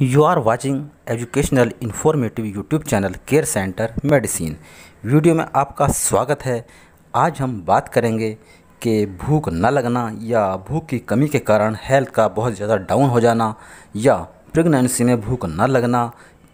You are watching educational informative YouTube channel care centre medicine video में आपका स्वागत है। आज हम बात करेंगे कि भूख न लगना या भूख की कमी के कारण हेल्थ का बहुत ज़्यादा डाउन हो जाना या प्रेगनेंसी में भूख न लगना,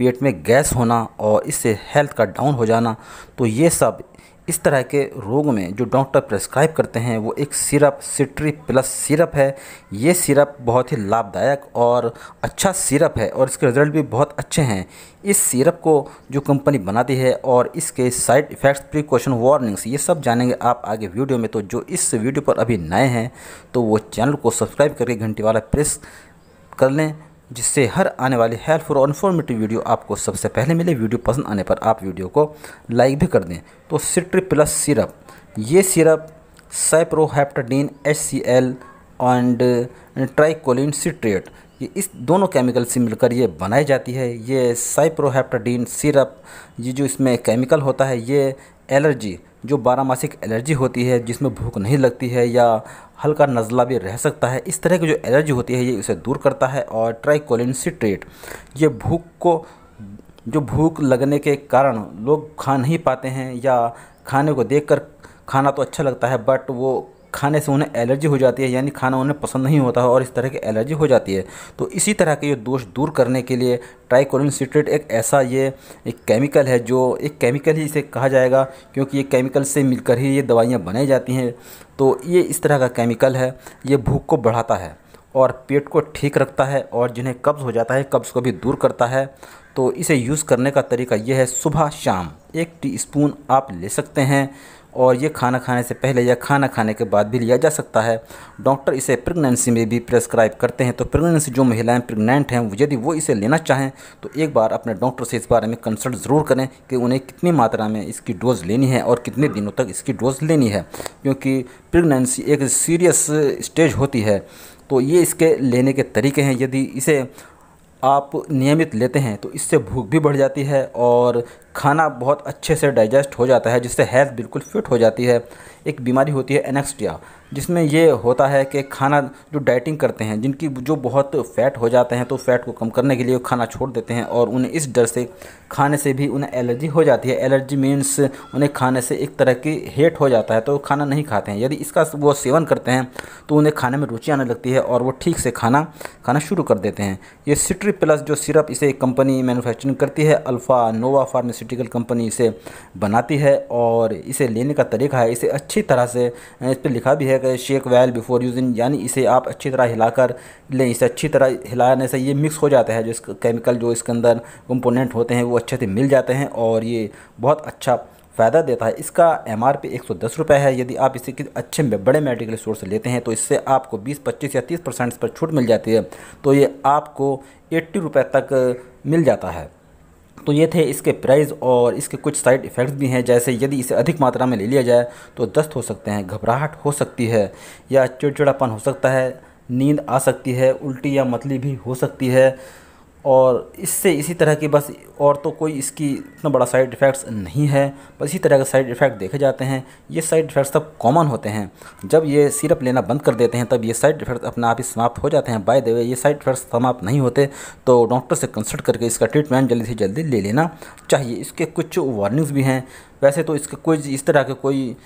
पेट में गैस होना और इससे हेल्थ का डाउन हो जाना तो ये सब इस तरह के रोग में जो डॉक्टर प्रेस्क्राइब करते हैं, वो एक सिरप, सिट्री प्लस सिरप है। ये सिरप बहुत ही लाभदायक और अच्छा सिरप है और इसके रिज़ल्ट भी बहुत अच्छे हैं। इस सिरप को जो कंपनी बनाती है और इसके साइड इफ़ेक्ट्स, प्रिकॉशन वार्निंग्स, ये सब जानेंगे आप आगे वीडियो में। तो जो इस वीडियो पर अभी नए हैं तो वो चैनल को सब्सक्राइब करके घंटी वाला प्रेस कर लें जिससे हर आने वाली हेल्पफुल और इन्फॉर्मेटिव वीडियो आपको सबसे पहले मिले। वीडियो पसंद आने पर आप वीडियो को लाइक भी कर दें। तो सिट्री प्लस सिरप ये syrup cyproheptadine H C L and tricholine citrate ये इस दोनों केमिकल से मिलकर ये बनाई जाती है। ये साइप्रोहेप्टाडीन सिरप ये जो इसमें केमिकल होता है, ये एलर्जी जो बारहमासिक एलर्जी होती है, जिसमें भूख नहीं लगती है या हल्का नज़ला भी रह सकता है, इस तरह की जो एलर्जी होती है, ये उसे दूर करता है और ट्राइकोलिन सिट्रेट ये भूख को, जो भूख लगने के कारण लोग खा नहीं पाते हैं या खाने को देखकर खाना तो अच्छा लगता है बट वो खाने से उन्हें एलर्जी हो जाती है, यानी खाना उन्हें पसंद नहीं होता है और इस तरह की एलर्जी हो जाती है। तो इसी तरह के ये दोष दूर करने के लिए ट्राइकोलिन सिट्रेट एक ऐसा ये एक केमिकल है जो एक केमिकल ही इसे कहा जाएगा, क्योंकि ये केमिकल से मिलकर ही ये दवाइयाँ बनाई जाती हैं। तो ये इस तरह का केमिकल है, ये भूख को बढ़ाता है और पेट को ठीक रखता है और जिन्हें कब्ज़ हो जाता है, कब्ज़ को भी दूर करता है। तो इसे यूज़ करने का तरीका यह है, सुबह शाम एक टी स्पून आप ले सकते हैं। और ये खाना खाने से पहले या खाना खाने के बाद भी लिया जा सकता है। डॉक्टर इसे प्रेगनेंसी में भी प्रेस्क्राइब करते हैं तो प्रेगनेंसी जो महिलाएँ प्रेग्नेंट हैं यदि वो इसे लेना चाहें तो एक बार अपने डॉक्टर से इस बारे में कंसल्ट ज़रूर करें कि उन्हें कितनी मात्रा में इसकी डोज़ लेनी है और कितने दिनों तक इसकी डोज़ लेनी है, क्योंकि प्रेगनेंसी एक सीरियस स्टेज होती है। तो ये इसके लेने के तरीके हैं। यदि इसे आप नियमित लेते हैं तो इससे भूख भी बढ़ जाती है और खाना बहुत अच्छे से डाइजेस्ट हो जाता है, जिससे हेल्थ बिल्कुल फिट हो जाती है। एक बीमारी होती है एनेक्सटिया जिसमें ये होता है कि खाना जो डाइटिंग करते हैं, जिनकी जो बहुत फ़ैट हो जाते हैं तो फ़ैट को कम करने के लिए खाना छोड़ देते हैं और उन्हें इस डर से खाने से भी उन्हें एलर्जी हो जाती है। एलर्जी मीन्स उन्हें खाने से एक तरह की हेट हो जाता है तो खाना नहीं खाते हैं। यदि इसका वो सेवन करते हैं तो उन्हें खाने में रुचि आने लगती है और वो ठीक से खाना खाना शुरू कर देते हैं। ये सिट्री प्लस जो सिरप इसे कंपनी मैनुफैक्चरिंग करती है alpha nova pharmacy pharmaceutical company इसे बनाती है और इसे लेने का तरीका है। इसे अच्छी तरह से, इस पर लिखा भी है कि शेक वेल बिफोर यूजिंग यानी इसे आप अच्छी तरह हिलाकर लें, इसे अच्छी तरह हिलाने से ये मिक्स हो जाता है, जो इस केमिकल जो इसके अंदर कंपोनेंट होते हैं, वो अच्छे से मिल जाते हैं और ये बहुत अच्छा फ़ायदा देता है। इसका एम आर पी एक सौ दस रुपये है। यदि आप इसे किसी अच्छे बड़े मेडिकल स्टोर से लेते हैं तो इससे आपको बीस, पच्चीस या तीस परसेंट पर छूट मिल जाती है। तो ये आपको एट्टी रुपये तक मिल जाता है। तो ये थे इसके प्राइस और इसके कुछ साइड इफ़ेक्ट्स भी हैं। जैसे यदि इसे अधिक मात्रा में ले लिया जाए तो दस्त हो सकते हैं, घबराहट हो सकती है या चिड़चिड़ापन हो सकता है, नींद आ सकती है, उल्टी या मतली भी हो सकती है। और इससे इसी तरह की बस और तो कोई इसकी इतना बड़ा साइड इफ़ेक्ट्स नहीं है, बस इसी तरह के साइड इफ़ेक्ट देखे जाते हैं। ये साइड इफ़ेक्ट्स सब कॉमन होते हैं, जब ये सिरप लेना बंद कर देते हैं, तब ये साइड इफ़ेक्ट्स अपने आप ही समाप्त हो जाते हैं। बाय द वे ये साइड इफ़ेक्ट्स समाप्त नहीं होते तो डॉक्टर से कंसल्ट करके इसका ट्रीटमेंट जल्दी से जल्दी ले लेना चाहिए। इसके कुछ वार्निंग्स भी हैं। वैसे तो इसके कोई इस तरह के कोई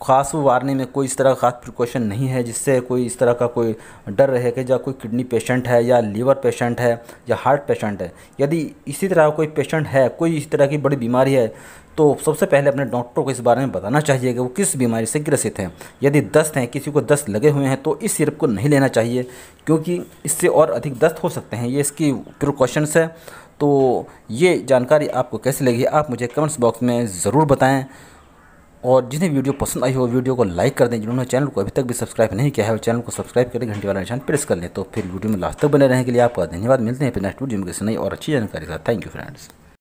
ख़ास वारने में कोई इस तरह का ख़ास प्रिकॉशन नहीं है, जिससे कोई इस तरह का कोई डर रहे कि या कोई किडनी पेशेंट है या लीवर पेशेंट है या हार्ट पेशेंट है। यदि इसी तरह कोई पेशेंट है, कोई इस तरह की बड़ी बीमारी है तो सबसे पहले अपने डॉक्टर को इस बारे में बताना चाहिए कि वो किस बीमारी से ग्रसित हैं। यदि दस्त हैं, किसी को दस्त लगे हुए हैं तो इस सिरप को नहीं लेना चाहिए, क्योंकि इससे और अधिक दस्त हो सकते हैं। ये इसकी प्रिकॉशंस है। तो ये जानकारी आपको कैसी लगी, आप मुझे कमेंट्स बॉक्स में ज़रूर बताएँ। और जिन्हें वीडियो पसंद आई हो, वीडियो को लाइक कर दें। जिन्होंने चैनल को अभी तक भी सब्सक्राइब नहीं किया है, वो चैनल को सब्सक्राइब करें, घंटे वाला निशान प्रेस कर लें। तो फिर वीडियो में लास्ट तक बने रहने के लिए आपका धन्यवाद। मिलते हैं फिर नेक्स्ट वीडियो में किसी नई और अच्छी जानकारी साथ। Thank you friends